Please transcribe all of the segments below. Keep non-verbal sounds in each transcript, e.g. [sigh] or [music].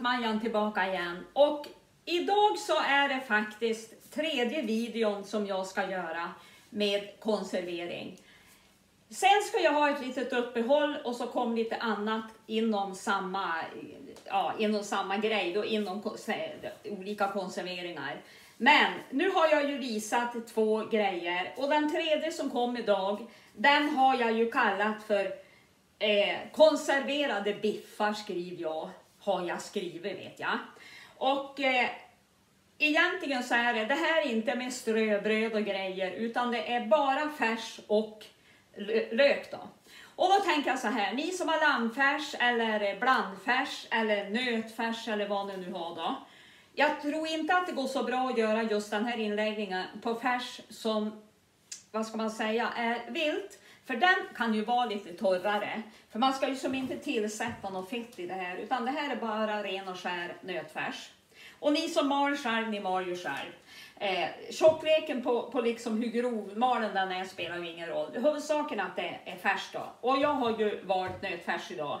Majan tillbaka igen och idag så är det faktiskt tredje videon som jag ska göra med konservering. Sen ska jag ha ett litet uppehåll och så kom lite annat inom samma, ja, inom samma grej, då, inom olika konserveringar. Men nu har jag ju visat två grejer och den tredje som kom idag, den har jag ju kallat för eh, konserverade biffar skriver jag, har jag skrivit vet jag. Och eh, egentligen så är det, det här är inte med ströbröd och grejer utan det är bara färs och lök då. Och då tänker jag så här, ni som har lammfärs eller blandfärs eller nötfärs eller vad ni nu har då. Jag tror inte att det går så bra att göra just den här inläggningen på färs som, vad ska man säga, är vilt. För den kan ju vara lite torrare. För man ska ju som inte tillsätta något fett i det här, utan det här är bara ren och skär nötfärs. Och ni som mal själv, ni mal ju själv. Eh, tjockleken på, på liksom hur grovmalen den är spelar ju ingen roll. Huvudsaken är att det är färs då. Och jag har ju valt nötfärs idag.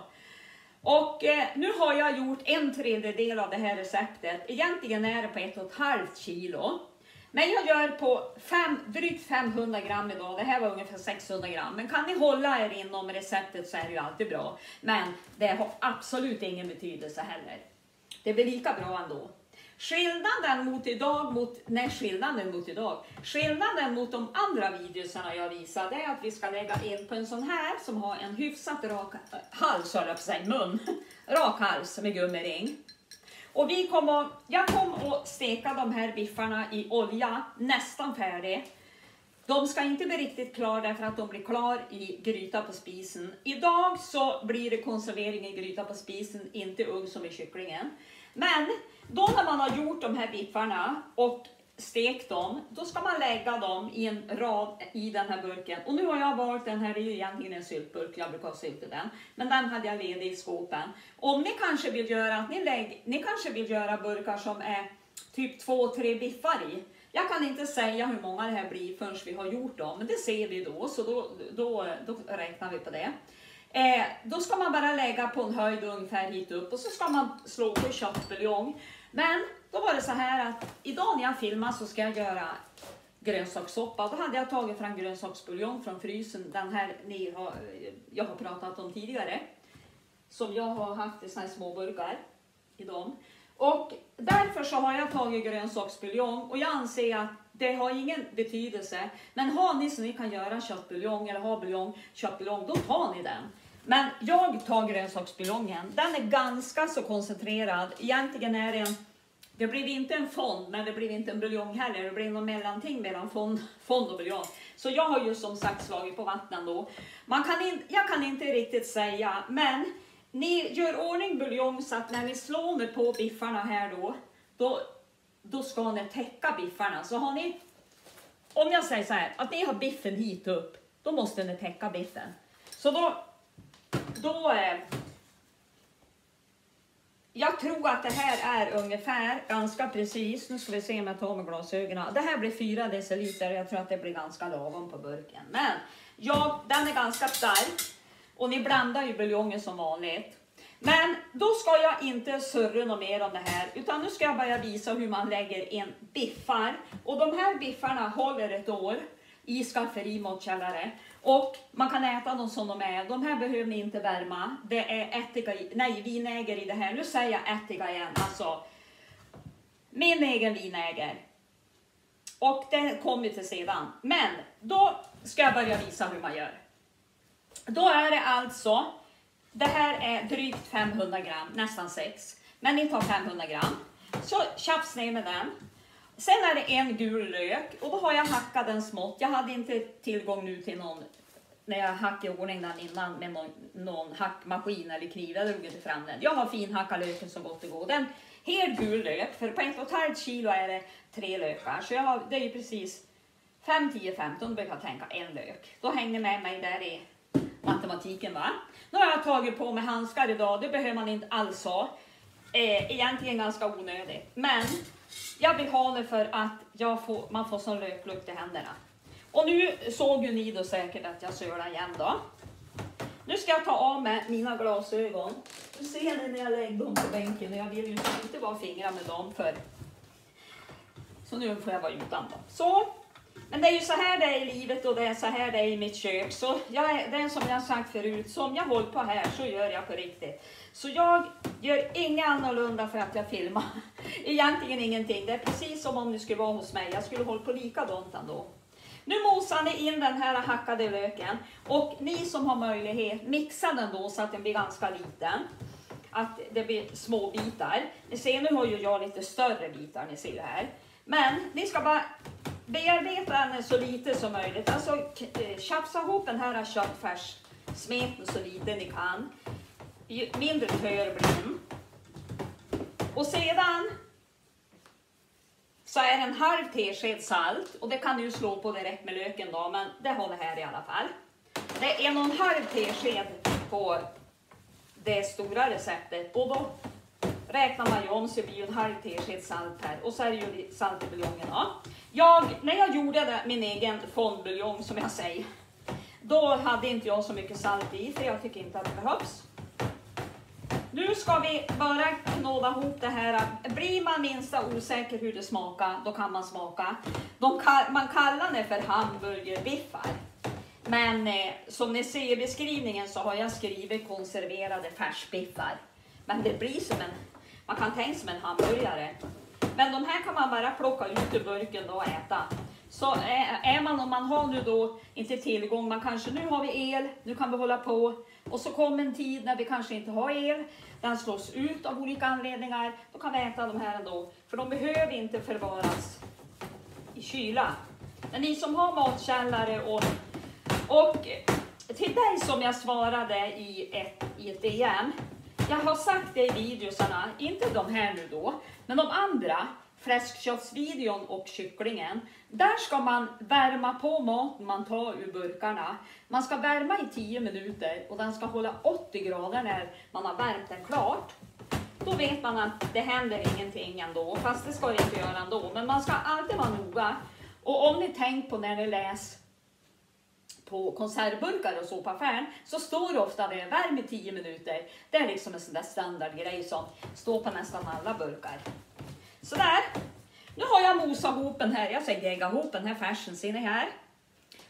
Och eh, nu har jag gjort en tredjedel av det här receptet. Egentligen är det på ett och ett halvt kilo. Men jag gör på fem, drygt 500 gram idag. Det här var ungefär 600 gram. Men kan ni hålla er inom receptet så är det ju alltid bra. Men det har absolut ingen betydelse heller. Det blir lika bra ändå. Skillnaden mot idag, mot, nej skillnaden mot idag, skillnaden mot de andra videorna jag visade är att vi ska lägga in på en sån här som har en hyfsat rak hals, höll jag på sig, mun, [laughs] rak hals med gummiring. Och vi kommer, jag kommer att steka de här biffarna i olja, nästan färdig. De ska inte bli riktigt klara därför att de blir klar i gryta på spisen. Idag så blir det konservering i gryta på spisen, inte ugn som i kycklingen. Men då när man har gjort de här biffarna och stekt dem, då ska man lägga dem i en rad i den här burken. Och nu har jag valt den här, det är ju egentligen en syltburk, jag brukar ha sylt i den. Men den hade jag ledig i skåpen. Om ni kanske vill göra, ni, lägg, ni kanske vill göra burkar som är typ två, tre biffar i. Jag kan inte säga hur många det här blir förrän vi har gjort dem, men det ser vi då, så då, då, då räknar vi på det. Eh, då ska man bara lägga på en höjd ungefär hit upp och så ska man slå på köttbuljong. Men då var det så här att idag när jag filmar så ska jag göra grönsakssoppa. Då hade jag tagit fram grönsaksbuljong från frysen, den här ni har, jag har pratat om tidigare. Som jag har haft i såna här små burkar i dem. Och därför så har jag tagit grönsaksbuljong och jag anser att det har ingen betydelse. Men har ni så ni kan göra köttbuljong eller ha buljong, köttbuljong, då tar ni den. Men jag tar grönsaksbuljongen. Den är ganska så koncentrerad. Egentligen är det en, det blev inte en fond, men det blev inte en buljong heller. Det blev något mellanting mellan fond, fond och buljong. Så jag har ju som sagt slagit på vattnet då. Man kan in, jag kan inte riktigt säga, men ni gör ordning buljong så att när ni slår med på biffarna här då, då, då ska ni täcka biffarna. Så har ni, om jag säger så här, att ni har biffen hit upp, då måste ni täcka biffen. Så då då... Eh, jag tror att det här är ungefär ganska precis. Nu ska vi se om jag tar med glasögonen. Det här blir 4 deciliter. Jag tror att det blir ganska lagom på burken. Men ja, den är ganska stark. Och ni blandar ju buljongen som vanligt. Men då ska jag inte surra något mer om det här, utan nu ska jag börja visa hur man lägger in biffar. Och de här biffarna håller ett år i skafferi matkällare. Och man kan äta dem som de är. De här behöver ni inte värma. Det är ättika, nej vinäger i det här. Nu säger jag ättika igen. Alltså, min egen vinäger. Och det kommer till sedan. Men då ska jag börja visa hur man gör. Då är det alltså, det här är drygt 500 gram, nästan 6. Men ni tar 500 gram. Så tjafs ner med den. Sen är det en gul lök och då har jag hackat den smått. Jag hade inte tillgång nu till någon när jag hackade i ordning den innan med någon, någon hackmaskin eller kniv. Jag drog inte fram den. Jag har finhackat löken så gott det går. Den helt gul lök, för på ett och ett halvt kilo är det tre lökar. Så jag har, det är ju precis 5, 10, 15 brukar jag tänka en lök. Då hänger med mig där i matematiken va. Nu har jag tagit på mig handskar idag, det behöver man inte alls ha. Eh, egentligen ganska onödig, Men jag vill ha det för att jag får, man får sån löklukt i händerna. Och nu såg ju ni då säkert att jag sölade igen då. Nu ska jag ta av mig mina glasögon Nu ser ni när jag lägger dem på bänken och jag vill ju inte bara fingra med dem för så nu får jag vara utan dem. Så, men det är ju så här det är i livet och det är så här det är i mitt kök. Så jag det är som jag har sagt förut, som jag håller på här så gör jag på riktigt. Så jag gör inga annorlunda för att jag filmar. [laughs] Egentligen ingenting. Det är precis som om ni skulle vara hos mig. Jag skulle hålla på likadant ändå. Nu mosar ni in den här hackade löken och ni som har möjlighet, mixa den då så att den blir ganska liten. Att det blir små bitar. Ni ser nu har ju jag lite större bitar, ni ser ju här. Men ni ska bara bearbeta den så lite som möjligt. Alltså eh, tjafsa ihop den här köttfärssmeten så lite ni kan. Mindre tör blir den. Och sedan så är det en halv tesked salt och det kan du slå på direkt med löken då, men det håller här i alla fall. Det är en och en halv tesked på det stora receptet och då räknar man ju om så det blir en halv tesked salt här och så är det ju salt i buljongen. Ja. Jag, när jag gjorde det, min egen fondbuljong som jag säger, då hade inte jag så mycket salt i för jag tycker inte att det behövs. Nu ska vi bara knåda ihop det här. Blir man minsta osäker hur det smakar, då kan man smaka. De, man kallar det för hamburgerbiffar. Men eh, som ni ser i beskrivningen så har jag skrivit konserverade färsbiffar. Men det blir som en, man kan tänka som en hamburgare. Men de här kan man bara plocka ut ur burken och äta. Så eh, är man, om man har nu då inte tillgång, man kanske nu har vi el, nu kan vi hålla på. Och så kommer en tid när vi kanske inte har el, den slås ut av olika anledningar, då kan vi äta de här ändå. För de behöver inte förvaras i kyla. Men ni som har matkällare och, och till dig som jag svarade i ett, i ett DM, jag har sagt det i videosarna, inte de här nu då, men de andra, fläskköttsvideon och kycklingen. Där ska man värma på maten man tar ur burkarna. Man ska värma i 10 minuter och den ska hålla 80 grader när man har värmt den klart. Då vet man att det händer ingenting ändå, fast det ska det inte göra ändå. Men man ska alltid vara noga. Och om ni tänker på när ni läser på konservburkar och så på affären så står det ofta det, värm i 10 minuter. Det är liksom en sån där standardgrej som står på nästan alla burkar. Sådär. Nu har jag mosat ihop den här, jag säger gegga ihop den här färsen, ser ni här?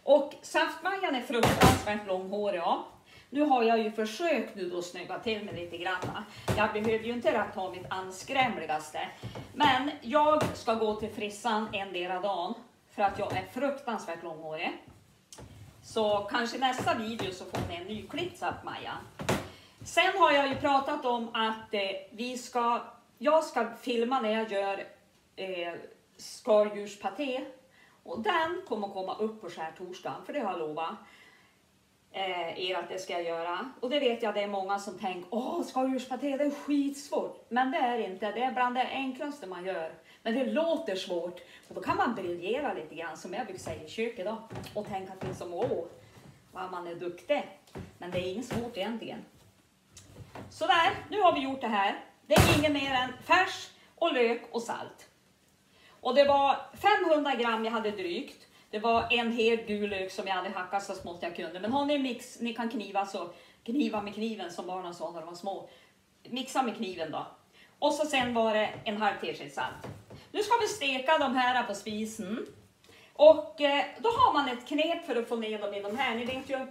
Och saftmajan är fruktansvärt långhårig. Ja. Nu har jag ju försökt nu då snygga till mig lite grann. Jag behöver ju inte ha mitt anskrämligaste. Men jag ska gå till frissan en del dagen för att jag är fruktansvärt långhårig. Så kanske nästa video så får ni en nyklippt Maja. Sen har jag ju pratat om att eh, vi ska, jag ska filma när jag gör eh, skaldjurspaté. Och den kommer komma upp på skärtorsdagen, för det har jag lovat eh, er att det ska jag göra. Och det vet jag det är många som tänker, åh skaldjurspaté det är skitsvårt. Men det är inte, det är bland det enklaste man gör. Men det låter svårt och då kan man briljera lite grann som jag brukar säga i köket då. Och tänka att som, åh, vad man är duktig. Men det är inget svårt egentligen. Sådär, nu har vi gjort det här. Det är inget mer än färs och lök och salt. Och det var 500 gram jag hade drygt. Det var en hel gul lök som jag hade hackat så smått jag kunde. Men har ni mix, ni kan kniva så kniva med kniven som barnen sa när de var små. Mixa med kniven då. Och så sen var det en halv tesked salt. Nu ska vi steka de här på spisen. Och eh, då har man ett knep för att få ner dem i de här. Ni vet ju,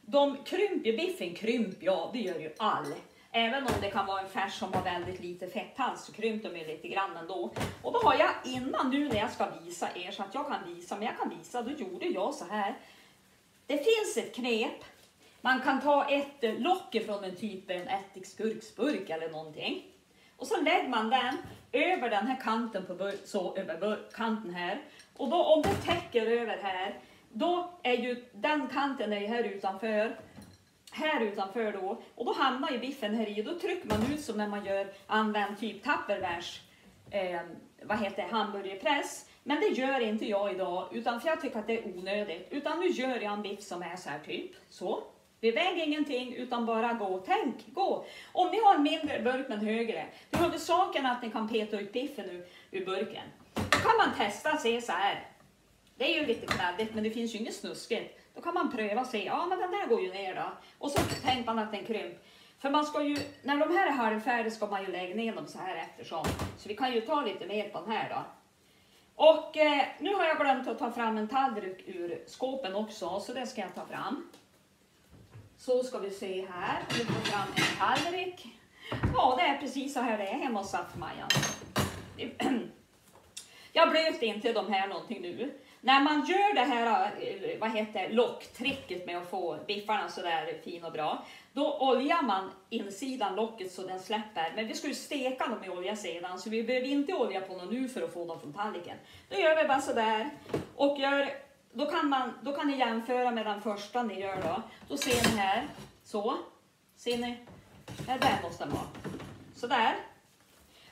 de krymper, biffen krymper, ja det gör ju all. Även om det kan vara en färs som har väldigt lite fetthals så krymper de ju lite grann ändå. Och då har jag innan nu när jag ska visa er så att jag kan visa, men jag kan visa, då gjorde jag så här. Det finns ett knep. Man kan ta ett eh, lock från en typ en ättiksgurksburk eller någonting. Och så lägger man den över den här kanten, på så över kanten här. Och då om det täcker över här, då är ju den kanten är här utanför här utanför då och då hamnar ju biffen här i. Då trycker man ut som när man gör använd typ tappervärs, eh, vad heter det, hamburgerpress. Men det gör inte jag idag utan för jag tycker att det är onödigt. Utan nu gör jag en biff som är så här typ så. Vi väger ingenting utan bara gå. Tänk, gå. Om ni har en mindre burk men högre. Det är huvudsaken att ni kan peta ut biffen ur, ur burken. Då kan man testa och se så här. Det är ju lite kladdigt men det finns ju inget snuskigt. Då kan man pröva och se, ja men den där går ju ner då. Och så tänker man att den krymp. För man ska ju, när de här är halvfärdiga ska man ju lägga ner dem så här eftersom. Så vi kan ju ta lite mer på den här då. Och eh, nu har jag glömt att ta fram en tallrik ur skåpen också, så det ska jag ta fram. Så ska vi se här, vi får fram en tallrik. Ja, det är precis så här det är hemma hos Saftmajan. [clears throat] Jag blöt inte de här någonting nu. När man gör det här eh, vad heter, locktricket med att få biffarna sådär fin och bra, då oljar man insidan locket så den släpper. Men vi ska ju steka dem i olja sedan, så vi behöver inte olja på dem nu för att få dem från tallriken. Då gör vi bara sådär. Och gör, då, kan man, då kan ni jämföra med den första ni gör då. Då ser ni här, så. Ser ni? Ja, där måste den vara. Sådär.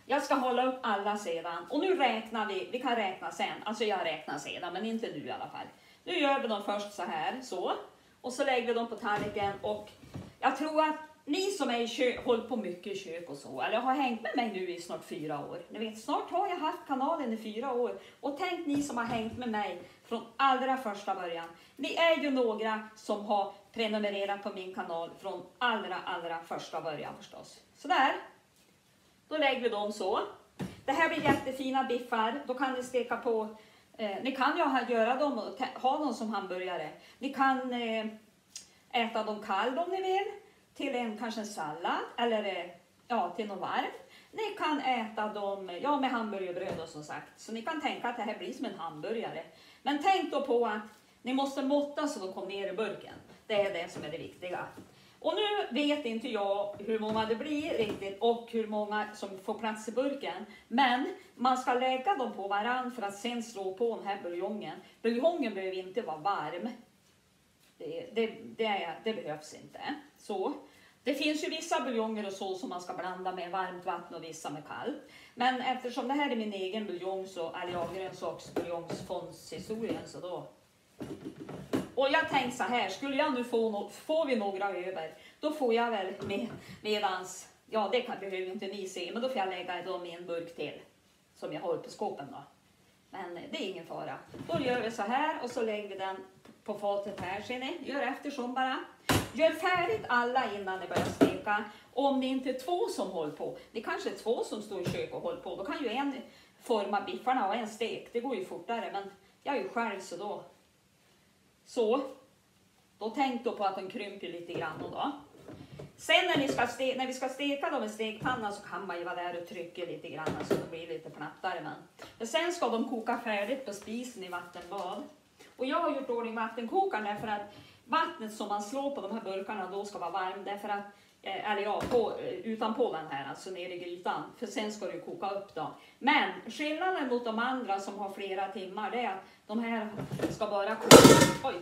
Jag ska hålla upp alla sedan. Och nu räknar vi, vi kan räkna sen. Alltså jag räknar sedan, men inte nu. i alla fall. Nu gör vi dem först så här, så. Och så lägger vi dem på tallriken och jag tror att ni som är i kö- håller på mycket i kök och så, eller har hängt med mig nu i snart fyra år. Ni vet, snart har jag haft kanalen i fyra år. Och tänk ni som har hängt med mig från allra första början. Ni är ju några som har prenumererat på min kanal från allra, allra första början förstås. Sådär. Då lägger vi dem så. Det här blir jättefina biffar. Då kan ni steka på, eh, ni kan ju göra dem och ha dem som hamburgare. Ni kan eh, äta dem kall om ni vill, till en kanske en sallad eller eh, ja, till något varmt. Ni kan äta dem ja, med hamburgerbröd och som sagt. Så ni kan tänka att det här blir som en hamburgare. Men tänk då på att ni måste måtta så de kommer ner i burken. Det är det som är det viktiga. Och nu vet inte jag hur många det blir riktigt och hur många som får plats i burken. Men man ska lägga dem på varann för att sen slå på den här buljongen. Buljongen behöver inte vara varm. Det, det, det, det behövs inte. Så. Det finns ju vissa buljonger och så som man ska blanda med varmt vatten och vissa med kallt. Men eftersom det här är min egen buljong, så, eller det grönsaksbuljongsfondshistorien, så då och jag tänkte så här, skulle jag nu få, no får vi några över, då får jag väl med, medans, ja det kan, behöver inte ni se, men då får jag lägga dem i en burk till som jag har på skåpen då. Men det är ingen fara. Då gör vi så här och så lägger vi den på fatet här, ser ni? Gör eftersom bara. Gör färdigt alla innan ni börjar steka. Om det inte är två som håller på, det kanske är två som står i kök och håller på, då kan ju en forma biffarna och en stek, det går ju fortare, men jag är ju själv så då så. Då tänk då på att den krymper lite grann då. Sen när, ni ska ste när vi ska steka dem i stekpannan så kan man ju vara där och trycka lite grann så de blir lite plattare. Men. men sen ska de koka färdigt på spisen i vattenbad. Och jag har gjort ordning vattenkokaren därför att vattnet som man slår på de här burkarna då ska vara varmt. Därför att, eh, eller ja, på, eh, utanpå den här, alltså nere i grytan. För sen ska det koka upp då. Men skillnaden mot de andra som har flera timmar det är att de här ska bara koka, oj,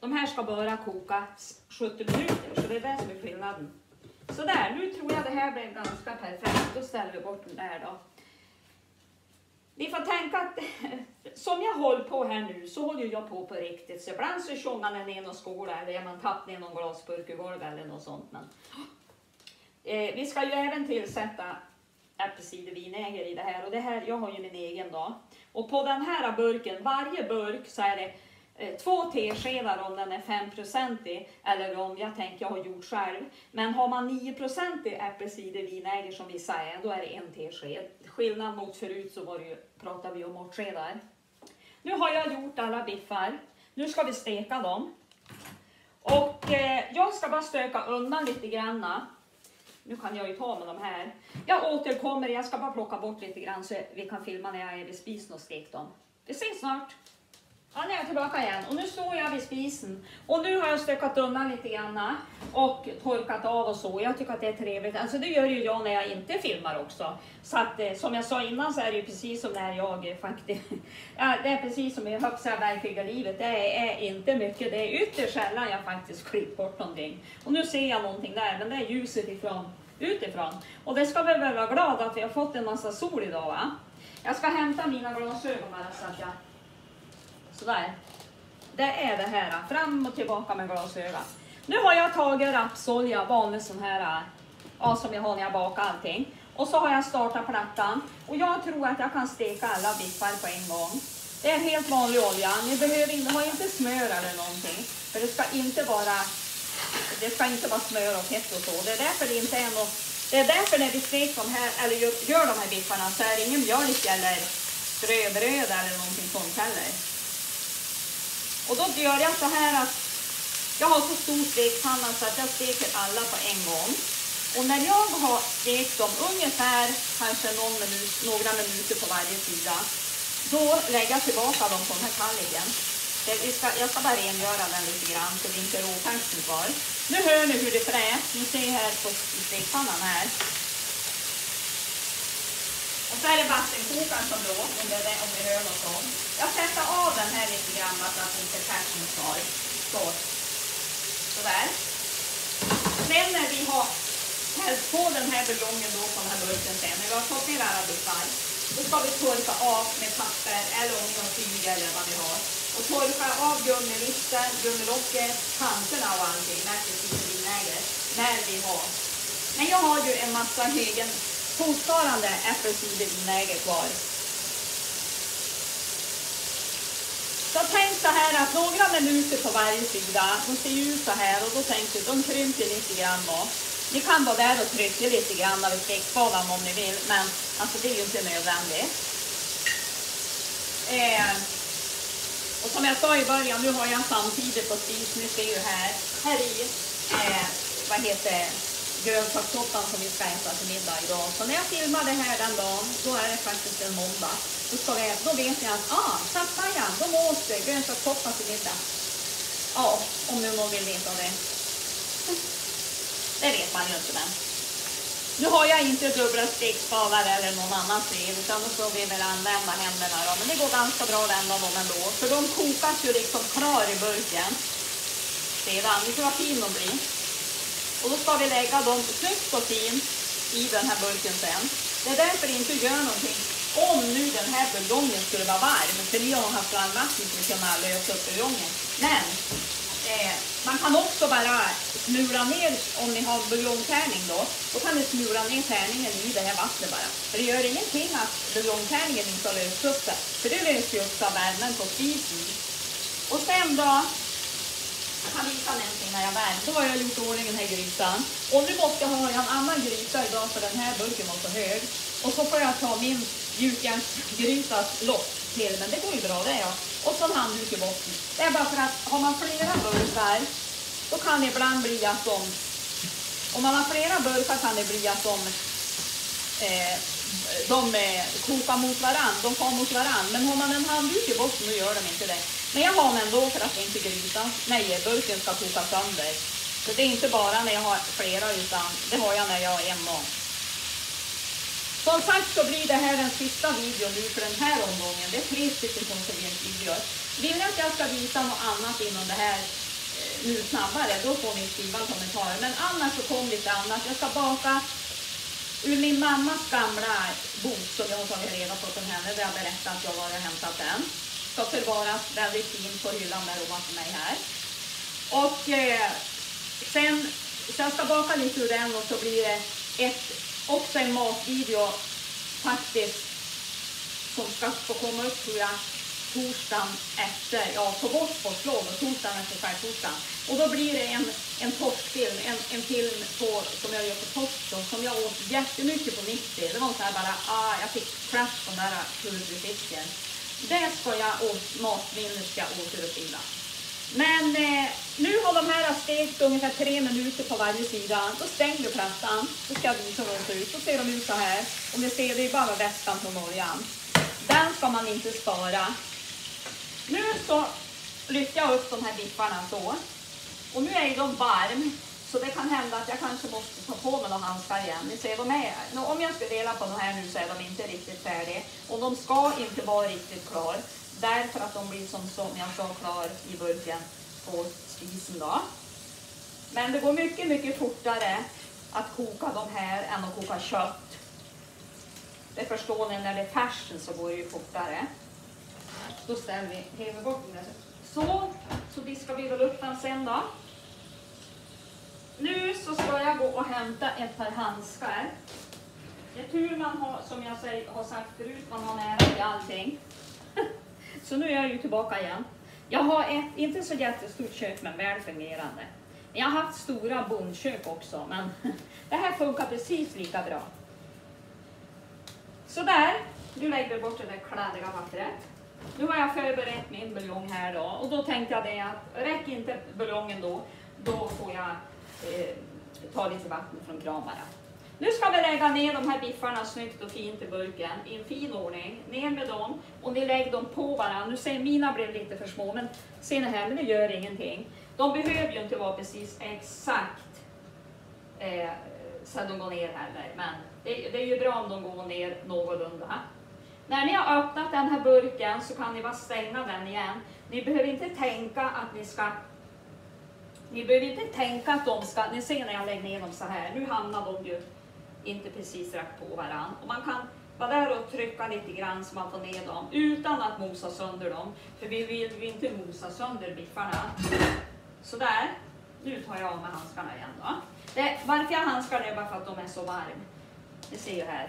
de här ska bara koka 70 minuter, så det är det som är skillnaden. Sådär, nu tror jag det här blev ganska perfekt. Då ställer vi bort den där då. Ni får tänka att [laughs] som jag håller på här nu så håller jag på på riktigt. Så ibland så tjongar man ner någon skola eller man tappat ner någon glasburk i golvet eller något sånt. Men, eh, vi ska ju även tillsätta äppelcidervinäger i det här och det här, jag har ju min egen då. Och på den här burken, varje burk så är det eh, två teskedar om den är 5-procentig eller om jag tänker jag har gjort själv. Men har man 9-procentig äppelcidervinäger som vissa är, då är det en tesked. Skillnad mot förut så var det ju, pratade vi om måttskedar. Nu har jag gjort alla biffar. Nu ska vi steka dem. Och eh, jag ska bara stöka undan lite granna nu kan jag ju ta med de här. Jag återkommer, jag ska bara plocka bort lite grann så vi kan filma när jag är vid spisen och stek dem. Vi ses snart. Ja, nu är jag tillbaka igen och nu står jag vid spisen och nu har jag stökat undan lite grann eh, och torkat av och så. Jag tycker att det är trevligt. Alltså det gör ju jag när jag inte filmar också. Så att eh, som jag sa innan så är det ju precis som när jag eh, faktiskt, [laughs] ja, det är precis som i högsta verkliga livet. Det är inte mycket, det är ytterst sällan jag faktiskt [laughs] klippt bort någonting. Och nu ser jag någonting där, men det är ljuset ifrån utifrån. Och det ska vi väl vara glada att vi har fått en massa sol idag va? Jag ska hämta mina glasögon bara så att jag... Sådär. Det är det här, fram och tillbaka med glasögon. Nu har jag tagit rapsolja, vanlig sån här, äh, ja, som jag har när jag bakar allting. Och så har jag startat plattan och jag tror att jag kan steka alla biffar på en gång. Det är en helt vanlig olja, ni behöver inte, ha inte smör eller någonting. För det ska inte vara det ska inte vara smör och fett och så. Det är därför det inte är något, det är därför när vi stek de här, eller gör, gör de här biffarna så är det ingen mjölk eller ströbröd eller någonting sånt heller. Och då gör jag så här att jag har så stor stekpanna så att jag steker alla på en gång. Och när jag har stekt dem ungefär kanske någon minut, några minuter på varje sida, då lägger jag tillbaka dem på den här tallriken. Ska, jag ska bara rengöra den lite grann så det inte är råfärsen kvar. Nu hör ni hur det fräs. Ni ser här på stekpannan här. Och så är det vattenkokaren som låter om, det, om ni hör något sånt. Jag sätter av den här lite grann så att inte persen tar Så. Sådär. Sen när vi har hällt på den här buljongen då på den här burken sen, när vi har fått ner alla bitar, då ska vi torka av med papper eller om ni har tyg eller vad ni har. Och torka av gummilisten, gummilocket, kanterna och allting, vinäger, när vi har. Men jag har ju en massa egen fortfarande äppelcidervinäger kvar. Så tänk så här att några minuter på varje sida, de ser ju ut så här och då tänker du, de krymper lite grann då. Ni kan vara där och trycka lite grann av stekskalan om ni vill, men alltså det är ju inte nödvändigt. Eh, och som jag sa i början, nu har jag samtidigt på spis, ni ser ju här, här i, eh, vad heter grönsakssoppan som vi ska äta till middag idag. Så när jag filmar det här den dagen, då är det faktiskt en måndag. Då, ska vi, då vet jag att, ah, Safajan, de åt grönsakssoppa till middag. Ja, om nu någon vill veta det. Det vet man ju inte men. Nu har jag inte dubbla stekspadar eller någon annan slev utan då får vi väl använda händerna då. Men det går ganska bra att vända dem ändå. För de kokas ju liksom klar i burken. Sedan, vi ser vad fin de blir. Och då ska vi lägga dem snyggt och fint i den här burken sen. Det är därför det inte gör någonting om nu den här buljongen skulle vara varm. För ni har haft varmvatten för att kunna lösa upp buljongen. Men eh, man kan också bara smula ner, om ni har buljongtärning då, då kan ni smula ner tärningen i det här vattnet bara. För det gör ingenting att buljongtärningen inte har löst upp sig. För det löser ju upp av värmen på spisen. Och sen då, kan visa någonting när jag värmer. Då har jag gjort ordning den här grytan. Och nu måste jag ha en annan gryta idag för den här burken var så hög. Och så får jag ta min gjutjärnsgrytas lock till, men det går ju bra det ja. Och så en handduk i botten. Det är bara för att har man flera burkar, då kan det ibland bli att de, om man har flera burkar kan det bli att de, eh, de eh, kokar mot varandra. de far mot varandra. Men har man en handduk i botten, då gör de inte det. Men jag har den ändå för att inte grytan, nej, burken ska koka sönder. Så det är inte bara när jag har flera, utan det har jag när jag har en och som sagt så blir det här den sista videon nu för den här omgången. Det är tre stycken konserveringsvideor. Vill ni att jag ska visa något annat inom det här eh, nu snabbare, då får ni skriva en kommentar. Men annars så kom lite annat. Jag ska baka ur min mammas gamla bok som jag har tagit reda på från henne, där jag berättat att jag var och hämtat den. Ska förvaras väldigt fint på hyllan där ovanför mig här. Och eh, sen, så jag ska baka lite ur den och så blir det ett också en matvideo faktiskt som ska få komma upp tror jag torsdagen efter, ja på vårt sportlov och torsdagen efter skärtorsdagen. Och då blir det en, en torskfilm, en, en film på, som jag gör på torsk som jag åt jättemycket på 90. Det var så här bara, ah, jag fick crash på den där kulturfisken. Det ska jag åt matvinnerska återuppliva. Men eh, nu har de här stekt ungefär tre minuter på varje sida. Då stänger vi plattan. Då ska jag visa hur de ser ut. Då ser de ut så här. Om ni ser, det är bara väskan från oljan. Den ska man inte spara. Nu så lyfter jag upp de här biffarna så. Och nu är de varm. Så det kan hända att jag kanske måste ta på mig några handskar igen. Ni ser, de är, om jag ska dela på de här nu så är de inte riktigt färdiga. Och de ska inte vara riktigt klar. Därför att de blir som, som jag sa klar i burken på spisen då. Men det går mycket, mycket fortare att koka de här än att koka kött. Det förstår ni, när det är färsen så går det ju fortare. Då ställer vi, häver bort den Så, så diskar vi väl upp den sen då. Nu så ska jag gå och hämta ett par handskar. Det är tur man har, som jag har sagt förut, man har nära till allting. [laughs] Så nu är jag ju tillbaka igen. Jag har ett, inte så jättestort kök, men väl fungerande. Jag har haft stora bondkök också, men [laughs] det här funkar precis lika bra. Sådär, nu lägger vi bort det där kladdiga pappret. Nu har jag förberett min buljong här då och då tänkte jag det att räcker inte buljongen då, då får jag eh, ta lite vatten från kramarna. Nu ska vi lägga ner de här biffarna snyggt och fint i burken i en fin ordning. Ner med dem och ni lägger dem på varandra. Nu ser mina blev lite för små men ser ni här, men det gör ingenting. De behöver ju inte vara precis exakt eh, så att de går ner heller men det, det är ju bra om de går ner någorlunda. När ni har öppnat den här burken så kan ni bara stänga den igen. Ni behöver inte tänka att ni ska ni behöver inte tänka att de ska, ni ser när jag lägger ner dem så här, nu hamnar de ju inte precis rakt på varandra. Och man kan vara där och trycka lite grann så man får ner dem utan att mosa sönder dem. För vi vill ju inte mosa sönder biffarna. Sådär, nu tar jag av mig handskarna igen då. Det, varför jag har är bara för att de är så varma. Ni ser ju här.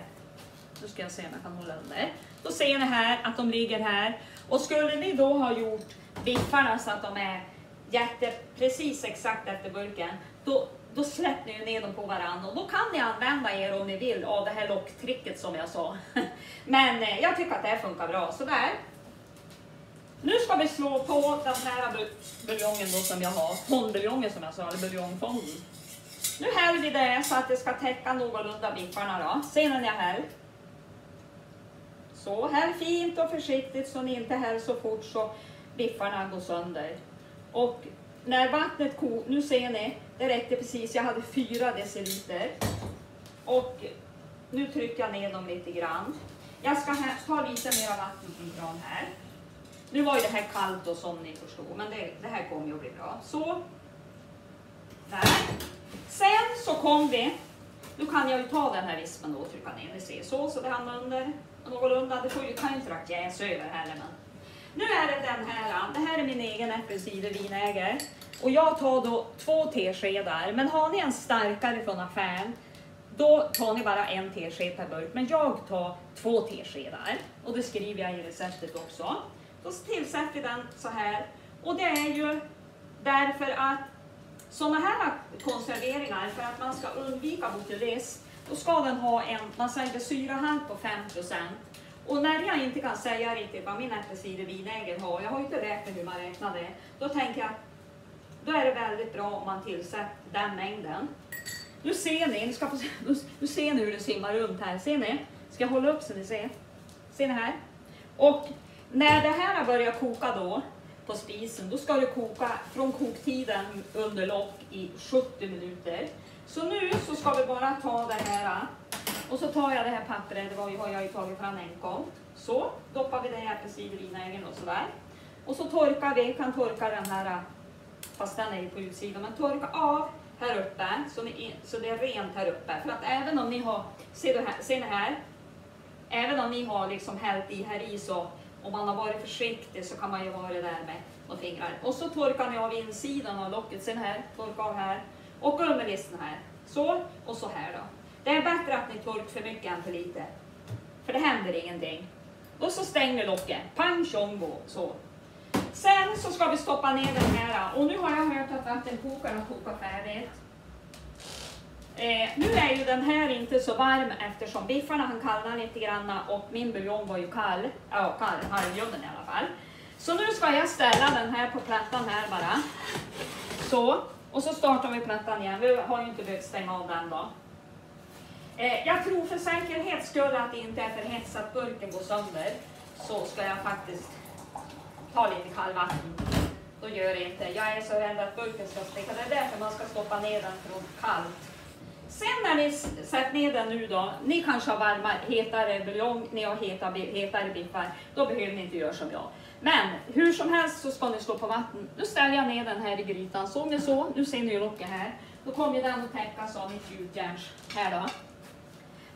Nu ska jag se om jag kan hålla under. Då ser ni här att de ligger här. Och skulle ni då ha gjort biffarna så att de är jätte, precis exakt efter burken, då, då släpper ni ner dem på varandra och då kan ni använda er om ni vill av det här locktricket som jag sa. [laughs] Men eh, jag tycker att det här funkar bra. Sådär. Nu ska vi slå på den här buljongen då som jag har, fondbuljongen som jag sa, eller buljongfonden. Nu häller vi det så att det ska täcka någorlunda biffarna då. Ser ni när jag häller? Så, häll fint och försiktigt så ni inte häller så fort så biffarna går sönder. Och när vattnet kokar, nu ser ni, det räckte precis, jag hade fyra deciliter. Och nu trycker jag ner dem lite grann. Jag ska ta lite mer vatten från här. Nu var ju det här kallt och som ni förstår, men det, det här kommer ju att bli bra. Så. Där. Sen så kom vi, nu kan jag ju ta den här vispen då och trycka ner, ni ser så, så det hamnar under någorlunda. Det får ju, kan ju inte vara jäsa över heller, men nu är det den här, det här är min egen äppelcidervinäger. Och jag tar då två teskedar, men har ni en starkare från affären, då tar ni bara en tesked per burk. Men jag tar två teskedar och det skriver jag i receptet också. Då tillsätter vi den så här. Och det är ju därför att sådana här konserveringar, för att man ska undvika botulism, då ska den ha en, man säger syrahalt på 5 och när jag inte kan säga riktigt vad min äppelcidervinägel har, jag har inte räknat hur man räknar det, då tänker jag då är det väldigt bra om man tillsätter den mängden. Nu ser ni, nu ska få se, nu ser ni hur det simmar runt här. Ser ni? Ska jag hålla upp så ni ser? Ser ni här? Och när det här har börjat koka då på spisen, då ska det koka från koktiden under lock i 70 minuter. Så nu så ska vi bara ta det här och så tar jag det här pappret, det var ju, har jag ju tagit fram enkom. Så doppar vi det i äppelcidervinägen och sådär. Och så torkar vi, kan torka den här, fast den är ju på utsidan, men torka av här uppe så, ni, så det är rent här uppe. För att även om ni har, ser, du här, ser ni här? Även om ni har liksom hällt i här i så, om man har varit försiktig så kan man ju vara det där med och fingrar. Och så torkar ni av insidan av locket, sen här, torka av här. Och gummilisten här. Så, och så här då. Det är bättre att ni torkar för mycket än för lite. För det händer ingenting. Och så stänger locket. Pang tjong så. Sen så ska vi stoppa ner den här. Och nu har jag hört att vattenkokaren har kokat färdigt. Eh, nu är ju den här inte så varm eftersom biffarna han kallna lite grann och min buljong var ju kall. Ja, kall, halvljummen i alla fall. Så nu ska jag ställa den här på plattan här bara. Så. Och så startar vi plattan igen. Vi har ju inte behövt stänga av den då. Eh, jag tror för säkerhets skull att det inte är för hets att burken går sönder så ska jag faktiskt ta lite kallvatten. Då gör det inte. Jag är så rädd att burken ska spricka. Det är därför man ska stoppa ner den från kallt. Sen när ni sätter ner den nu då, ni kanske har varma, hetare buljong, ni har heta, hetare biffar, då behöver ni inte göra som jag. Men hur som helst så ska ni slå på vatten. Nu ställer jag ner den här i grytan. Såg ni så? Nu ser ni ju locket här. Då kommer den att täckas av mitt gjutjärns här då.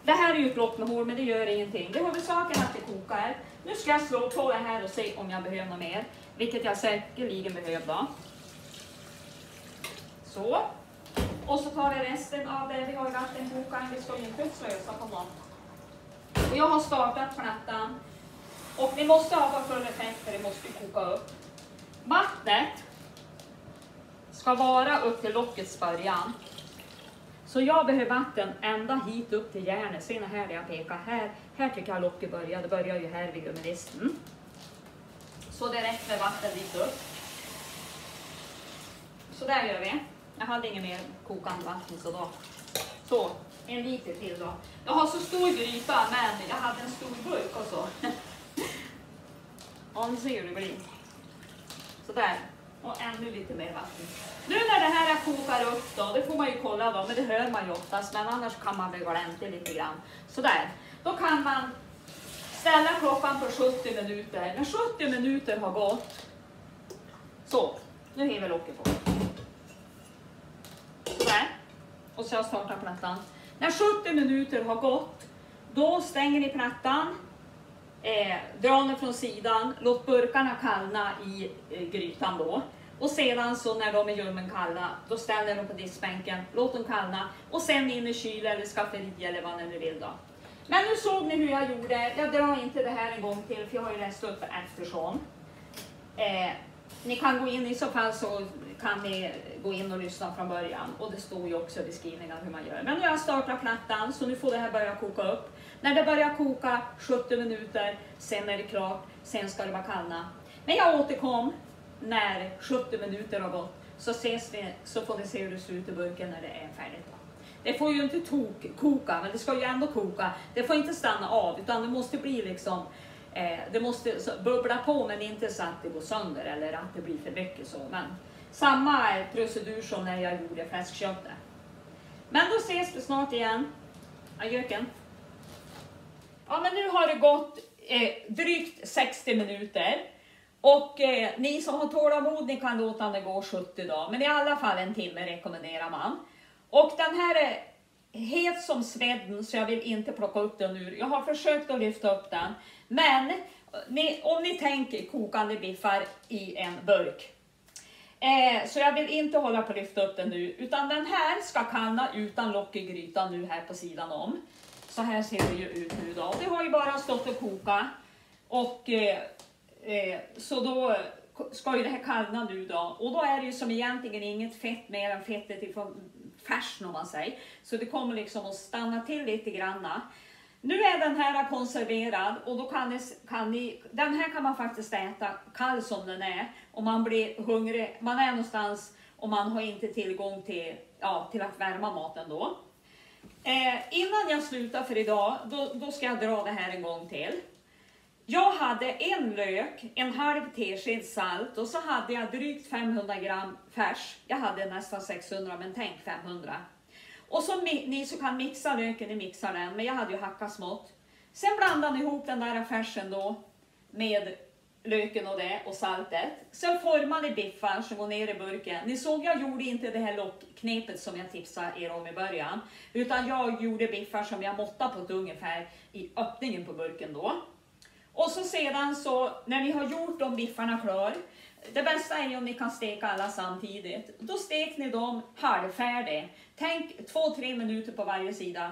Det här är ju ett block med hål, men det gör ingenting. Det har väl saken att det kokar. Nu ska jag slå på det här och se om jag behöver något mer, vilket jag säkerligen behöver. Då. Så. Och så tar vi resten av det vi har i vattenkokaren. Vi ska ju inte slösa på något. Och jag har startat plattan. Och vi måste ha full effekt för det måste koka upp. Vattnet ska vara upp till lockets början. Så jag behöver vatten ända hit upp till järnet. Ser ni här där jag pekar? Här, här tycker jag locket börjar. Det börjar ju här vid gummiristen. Mm. Så det räcker med vatten dit upp. Så där gör vi. Jag hade inget mer kokande vatten så då. Så, en liter till då. Jag har så stor gryta men jag hade en stor burk och så. [laughs] Ja, ni ser hur det blir. Sådär. Och ännu lite mer vatten. Nu när det här kokar upp då, det får man ju kolla då, men det hör man ju oftast, men annars kan man väl glänta lite grann. Sådär. Då kan man ställa klockan på 70 minuter. När 70 minuter har gått, så, nu häver locket på. Sådär. Och så jag startar plattan. När 70 minuter har gått, då stänger ni plattan, eh, dra den från sidan, låt burkarna kallna i eh, grytan då. Och sedan så när de är ljummen kalla, då ställer de på diskbänken, låt dem kallna och sen in i kyl eller skafferi eller vad ni nu vill då. Men nu såg ni hur jag gjorde. Jag drar inte det här en gång till för jag har ju läst upp eftersom. Eh, ni kan gå in i så fall så kan ni gå in och lyssna från början och det står ju också i beskrivningen hur man gör. Men nu har jag startat plattan så nu får det här börja koka upp. När det börjar koka 70 minuter, sen är det klart, sen ska det vara kallna. Men jag återkom när 70 minuter har gått så, ses vi, så får ni se hur det ser ut i burken när det är färdigt. Det får ju inte tok, koka, men det ska ju ändå koka. Det får inte stanna av utan det måste bli liksom eh, det måste bubbla på men inte så att det går sönder eller att det blir för mycket så. Men samma procedur som när jag gjorde fläskköttet. Men då ses vi snart igen. Adjöken. Ja men nu har det gått eh, drygt 60 minuter. Och eh, ni som har tålamod, ni kan låta det gå 70 dagar, men i alla fall en timme rekommenderar man. Och den här är het som svedden så jag vill inte plocka upp den ur. Jag har försökt att lyfta upp den, men eh, ni, om ni tänker kokande biffar i en burk. Eh, så jag vill inte hålla på att lyfta upp den nu, utan den här ska kallna utan lock i grytan nu här på sidan om. Så här ser det ju ut nu då. Det har ju bara stått och koka. Och eh, Eh, så då ska ju det här kallna nu då och då är det ju som egentligen inget fett mer än fettet ifrån färsen om man säger. Så det kommer liksom att stanna till lite granna. Nu är den här konserverad och då kan ni, kan ni, den här kan man faktiskt äta kall som den är om man blir hungrig. Man är någonstans och man har inte tillgång till, ja, till att värma maten då. Eh, innan jag slutar för idag, då, då ska jag dra det här en gång till. Jag hade en lök, en halv tesked salt och så hade jag drygt 500 gram färs. Jag hade nästan 600 men tänk 500. Och så ni som kan mixa löken i mixaren, men jag hade ju hackat smått. Sen blandade ni ihop den där färsen då med löken och det och saltet. Sen formade ni biffar som går ner i burken. Ni såg jag gjorde inte det här lockknepet som jag tipsade er om i början. Utan jag gjorde biffar som jag måttade på ett ungefär i öppningen på burken då. Och så sedan så, när ni har gjort de biffarna klar, det bästa är ju om ni kan steka alla samtidigt. Då stek ni dem halvfärdiga. Tänk 2-3 minuter på varje sida.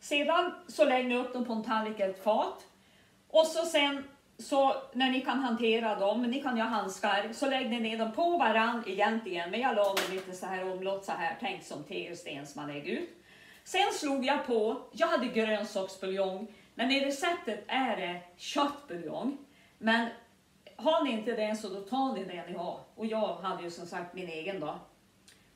Sedan så lägger ni upp dem på en tallrik eller ett fat. Och så sen så när ni kan hantera dem, ni kan ju ha handskar, så lägger ni ner dem på varann egentligen. Men jag la dem lite så här omlott så här, tänk som tegelsten som man lägger ut. Sen slog jag på, jag hade grönsaksbuljong. Men i receptet är det köttbuljong. Men har ni inte det så då tar ni det ni har. Och jag hade ju som sagt min egen då.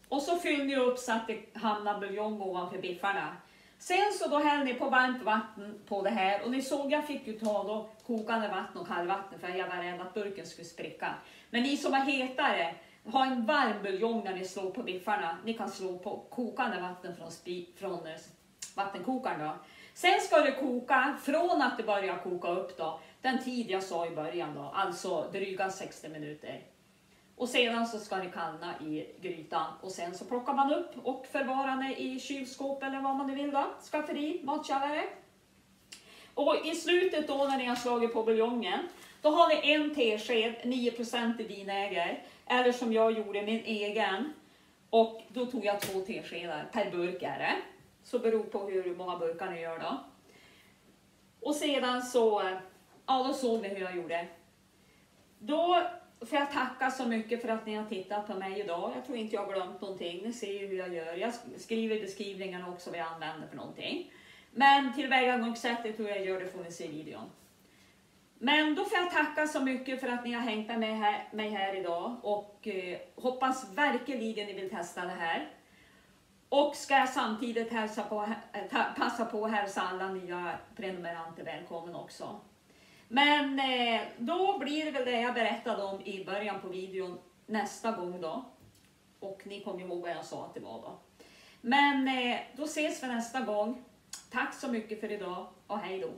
Och så fyllde ni upp så att det hamnade buljong ovanför biffarna. Sen så då hällde ni på varmt vatten på det här och ni såg jag fick ju ta då kokande vatten och kallvatten för jag var rädd att burken skulle spricka. Men ni som har hetare, ha en varm buljong när ni slår på biffarna. Ni kan slå på kokande vatten från, från eh, vattenkokaren då. Sen ska det koka från att det börjar koka upp då, den tid jag sa i början då, alltså dryga 60 minuter. Och sedan så ska det kallna i grytan och sen så plockar man upp och förvarar det i kylskåp eller vad man nu vill då, skafferi, matkällare. Och i slutet då när ni har slagit på buljongen, då har ni en tesked 9% i vinäger, eller som jag gjorde min egen. Och då tog jag två teskedar per burk är det. Så beror på hur många burkar ni gör då. Och sedan så, ja då såg ni hur jag gjorde. Då får jag tacka så mycket för att ni har tittat på mig idag. Jag tror inte jag har glömt någonting. Ni ser ju hur jag gör. Jag skriver i beskrivningen också vad jag använder för någonting. Men tillvägagångssättet hur jag gör det får ni se i videon. Men då får jag tacka så mycket för att ni har hängt med mig här, mig här idag och eh, hoppas verkligen ni vill testa det här. Och ska jag samtidigt hälsa på, eh, passa på att hälsa alla nya prenumeranter välkommen också. Men eh, då blir det väl det jag berättade om i början på videon nästa gång då. Och ni kommer ihåg vad jag sa att det var då. Men eh, då ses vi nästa gång. Tack så mycket för idag och hej då.